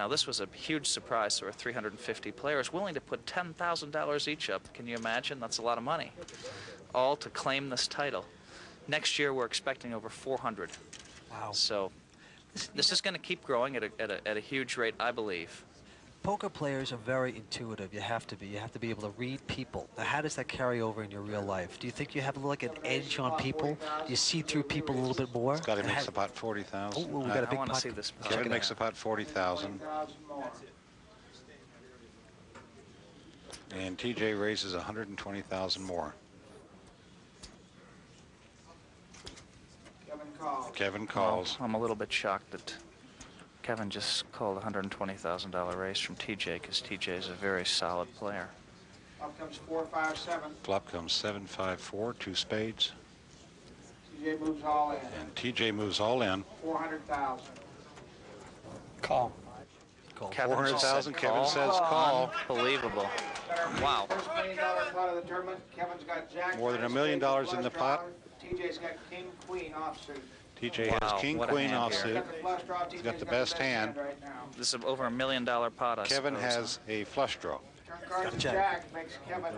Now, this was a huge surprise. There were 350 players willing to put $10,000 each up. Can you imagine? That's a lot of money. All to claim this title. Next year, we're expecting over 400. Wow. So this is going to keep growing at a, at, a, at a huge rate, I believe. Poker players are very intuitive. You have to be. You have to be able to read people. Now, how does that carry over in your real life? Do you think you have like an edge on people? Do you see through people a little bit more? Scotty And makes how- about 40,000. Oh, we got a big I pot. see this. Check Kevin makes out. about 40,000. And TJ raises 120,000 more. Kevin calls. Kevin calls. I'm a little bit shocked that Kevin just called a $120,000 raise from TJ because TJ is a very solid player. Up comes four, five, seven. Flop comes 754, two spades. TJ moves all in. And TJ moves all in. Four hundred thousand. Call. Call. Kevin 400,000, said Kevin says call. Unbelievable. Wow. First million dollar pot of the tournament. Kevin's got jack. More than a million dollars in the pot. TJ's got king, queen offsuit. TJ Wow, has king, queen hand here. offsuit. Got the flush draw. TJ's got the best hand. right. This is over a million dollar pot, I Kevin suppose, has a flush draw. Turn card jack. jack makes Kevin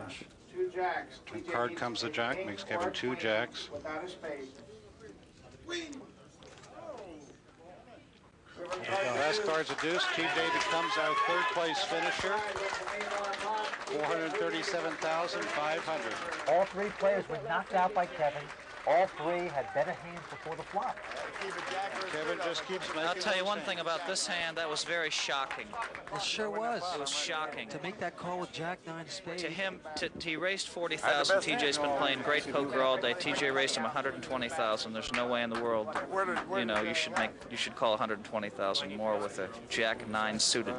two jacks. Turn TJ card comes to the jack, makes Kevin two jacks. Without a spade. Last card's a deuce. TJ becomes our third place finisher. 437,500. All three players were knocked out by Kevin. All three had better hands before the flop. Kevin just keeps making I'll tell you one hands. thing about this hand that was very shocking. It sure was. It was shocking. To make that call with Jack nine spades. To him, to, he raised 40,000. TJ's been playing great poker all day. TJ raised him 120,000. There's no way in the world, you know, you should make, you should call 120,000 more with a Jack nine suited.